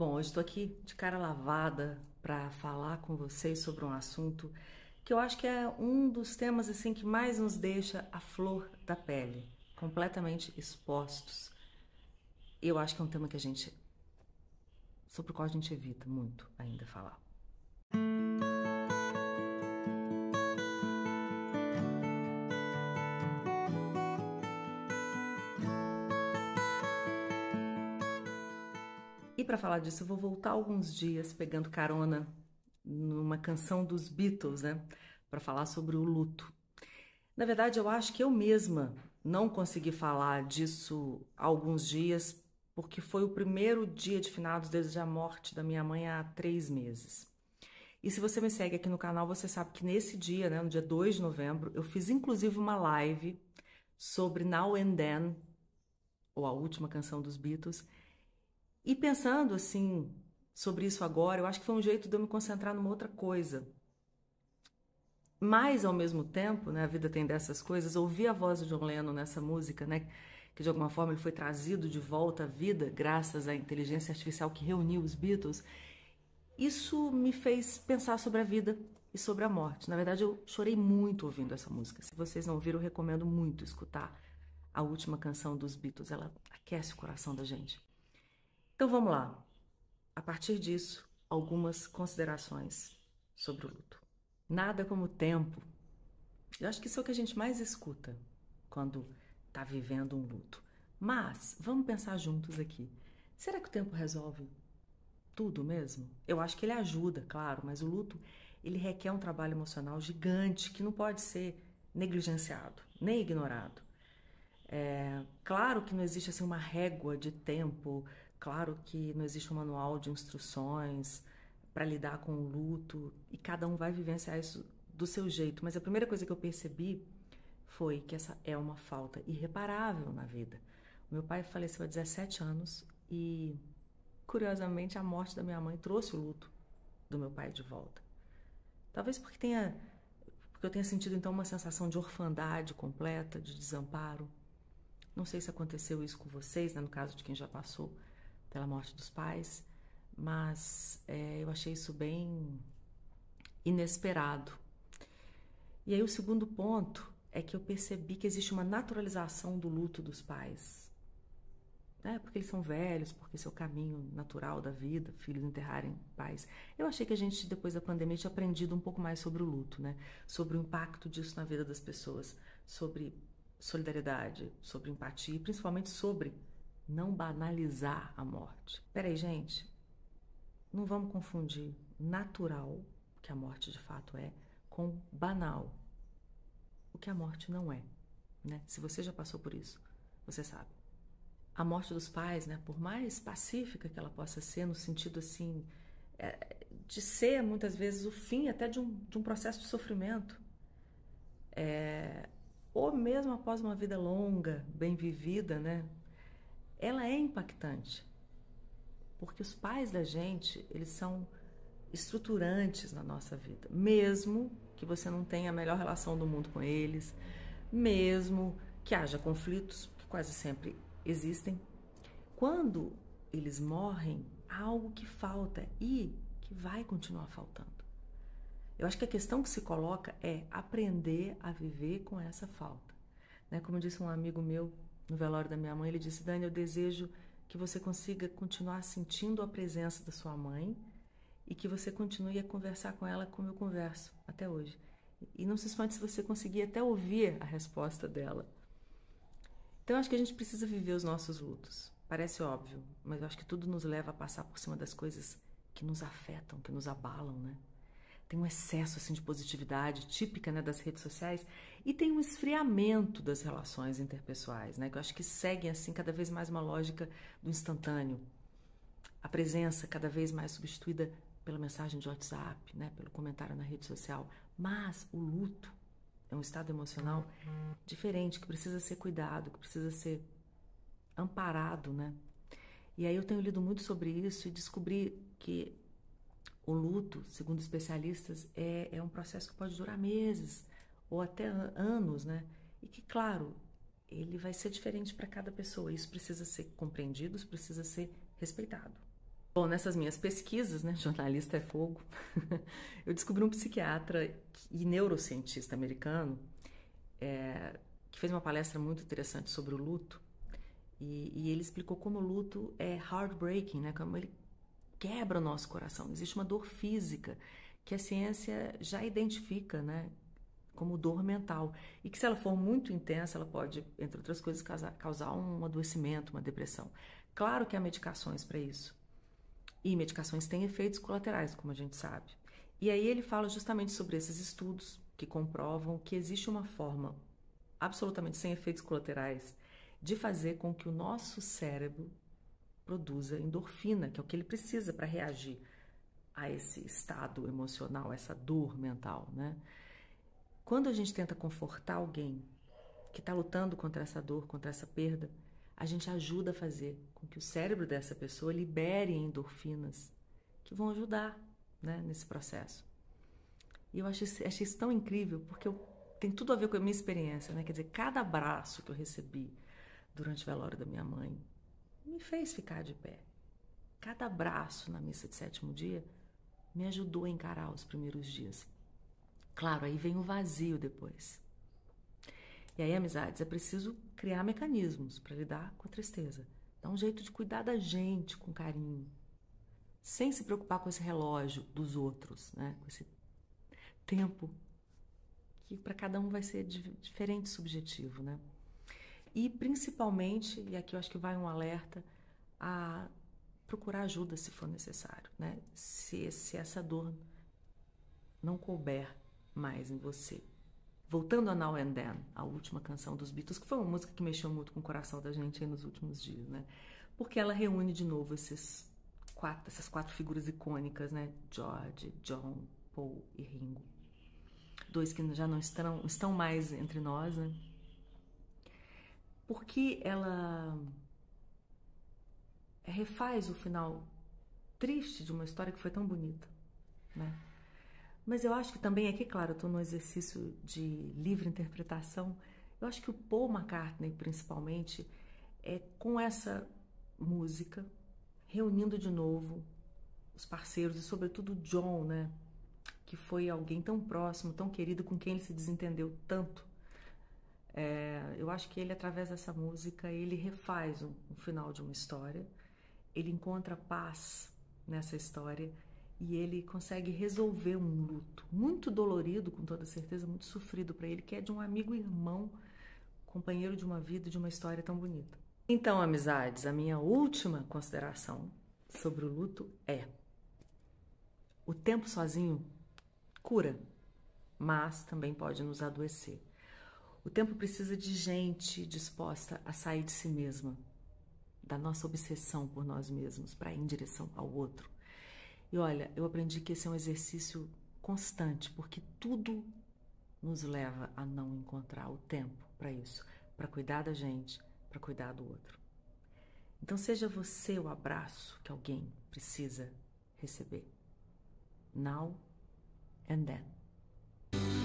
Bom, eu estou aqui de cara lavada para falar com vocês sobre um assunto que eu acho que é um dos temas assim que mais nos deixa a flor da pele, completamente expostos. Eu acho que é um tema que a gente sobre o qual a gente evita muito ainda falar. Falar disso, eu vou voltar alguns dias pegando carona numa canção dos Beatles, né, para falar sobre o luto. Na verdade, eu acho que eu mesma não consegui falar disso há alguns dias, porque foi o primeiro dia de finados desde a morte da minha mãe há três meses. E se você me segue aqui no canal, você sabe que nesse dia, né, no dia 2 de novembro, eu fiz inclusive uma live sobre Now and Then, ou a última canção dos Beatles, e pensando assim sobre isso agora, eu acho que foi um jeito de eu me concentrar numa outra coisa. Mas ao mesmo tempo, né, a vida tem dessas coisas, ouvir a voz de John Lennon nessa música, né, que de alguma forma ele foi trazido de volta à vida graças à inteligência artificial que reuniu os Beatles, isso me fez pensar sobre a vida e sobre a morte. Na verdade, eu chorei muito ouvindo essa música. Se vocês não viram, eu recomendo muito escutar a última canção dos Beatles. Ela aquece o coração da gente. Então vamos lá. A partir disso, algumas considerações sobre o luto. Nada como o tempo. Eu acho que isso é o que a gente mais escuta quando está vivendo um luto. Mas vamos pensar juntos aqui. Será que o tempo resolve tudo mesmo? Eu acho que ele ajuda, claro, mas o luto ele requer um trabalho emocional gigante que não pode ser negligenciado nem ignorado. É, claro que não existe assim uma régua de tempo Claro que não existe um manual de instruções para lidar com o luto e cada um vai vivenciar isso do seu jeito, mas a primeira coisa que eu percebi foi que essa é uma falta irreparável na vida. Meu pai faleceu há 17 anos e, curiosamente, a morte da minha mãe trouxe o luto do meu pai de volta. Talvez porque tenha porque eu tenha sentido então uma sensação de orfandade completa, de desamparo. Não sei se aconteceu isso com vocês, né, no caso de quem já passou pela morte dos pais, mas é, eu achei isso bem inesperado. E aí o segundo ponto é que eu percebi que existe uma naturalização do luto dos pais. Né? Porque eles são velhos, porque esse é o caminho natural da vida, filhos enterrarem pais. Eu achei que a gente, depois da pandemia, tinha aprendido um pouco mais sobre o luto, né? sobre o impacto disso na vida das pessoas, sobre solidariedade, sobre empatia, e principalmente sobre não banalizar a morte. Peraí, gente, não vamos confundir natural, que a morte de fato é, com banal, o que a morte não é. Né? Se você já passou por isso, você sabe. A morte dos pais, né, por mais pacífica que ela possa ser, no sentido assim, é, de ser muitas vezes o fim até de um, de um processo de sofrimento, é, ou mesmo após uma vida longa, bem vivida, né, ela é impactante. Porque os pais da gente, eles são estruturantes na nossa vida, mesmo que você não tenha a melhor relação do mundo com eles, mesmo que haja conflitos, que quase sempre existem. Quando eles morrem, há algo que falta e que vai continuar faltando. Eu acho que a questão que se coloca é aprender a viver com essa falta. Né? Como disse um amigo meu no velório da minha mãe, ele disse: Dani, eu desejo que você consiga continuar sentindo a presença da sua mãe e que você continue a conversar com ela como eu converso até hoje. E não se espante se você conseguir até ouvir a resposta dela. Então, acho que a gente precisa viver os nossos lutos. Parece óbvio, mas eu acho que tudo nos leva a passar por cima das coisas que nos afetam, que nos abalam, né? Tem um excesso assim de positividade típica né, das redes sociais e tem um esfriamento das relações interpessoais, né, que eu acho que seguem assim cada vez mais uma lógica do instantâneo. A presença cada vez mais substituída pela mensagem de WhatsApp, né, pelo comentário na rede social, mas o luto é um estado emocional diferente que precisa ser cuidado, que precisa ser amparado, né? E aí eu tenho lido muito sobre isso e descobri que o luto, segundo especialistas, é, é um processo que pode durar meses ou até anos, né? E que, claro, ele vai ser diferente para cada pessoa. Isso precisa ser compreendido, isso precisa ser respeitado. Bom, nessas minhas pesquisas, né, jornalista é fogo, eu descobri um psiquiatra e neurocientista americano é, que fez uma palestra muito interessante sobre o luto e, e, ele explicou como o luto é heartbreaking, né, como ele quebra o nosso coração. Existe uma dor física que a ciência já identifica, né, como dor mental e que se ela for muito intensa, ela pode, entre outras coisas, causar, causar um adoecimento, uma depressão. Claro que há medicações para isso. E medicações têm efeitos colaterais, como a gente sabe. E aí ele fala justamente sobre esses estudos que comprovam que existe uma forma absolutamente sem efeitos colaterais de fazer com que o nosso cérebro produza endorfina, que é o que ele precisa para reagir a esse estado emocional, essa dor mental, né? Quando a gente tenta confortar alguém que está lutando contra essa dor, contra essa perda, a gente ajuda a fazer com que o cérebro dessa pessoa libere endorfinas que vão ajudar né, nesse processo. E eu achei isso tão incrível, porque eu, tem tudo a ver com a minha experiência, né? Quer dizer, cada abraço que eu recebi durante o velório da minha mãe me fez ficar de pé. Cada abraço na missa de sétimo dia me ajudou a encarar os primeiros dias. Claro, aí vem o vazio depois. E aí, amizades, é preciso criar mecanismos para lidar com a tristeza. Dar um jeito de cuidar da gente com carinho, sem se preocupar com esse relógio dos outros, né? com esse tempo que para cada um vai ser diferente subjetivo. Né? E principalmente, e aqui eu acho que vai um alerta, a procurar ajuda se for necessário. Né? Se, se essa dor não couber mais em você. Voltando a Now and Then, a última canção dos Beatles, que foi uma música que mexeu muito com o coração da gente nos últimos dias, né? Porque ela reúne de novo esses quatro, essas quatro figuras icônicas, né? George, John, Paul e Ringo. Dois que já não estão, estão mais entre nós, né? Porque ela refaz o final triste de uma história que foi tão bonita, né? Mas eu acho que também aqui, claro, eu estou no exercício de livre interpretação. Eu acho que o Paul McCartney, principalmente, é com essa música, reunindo de novo os parceiros e, sobretudo, o John, né? Que foi alguém tão próximo, tão querido, com quem ele se desentendeu tanto. É, eu acho que ele, através dessa música, ele refaz um, um final de uma história, ele encontra paz nessa história e ele consegue resolver um luto muito dolorido, com toda certeza, muito sofrido para ele, que é de um amigo irmão, companheiro de uma vida, de uma história tão bonita. Então, amizades, a minha última consideração sobre o luto é: o tempo sozinho cura, mas também pode nos adoecer. O tempo precisa de gente disposta a sair de si mesma, da nossa obsessão por nós mesmos, para ir em direção ao outro e olha, eu aprendi que esse é um exercício constante, porque tudo nos leva a não encontrar o tempo para isso, para cuidar da gente, para cuidar do outro. Então, seja você o abraço que alguém precisa receber. Now and then.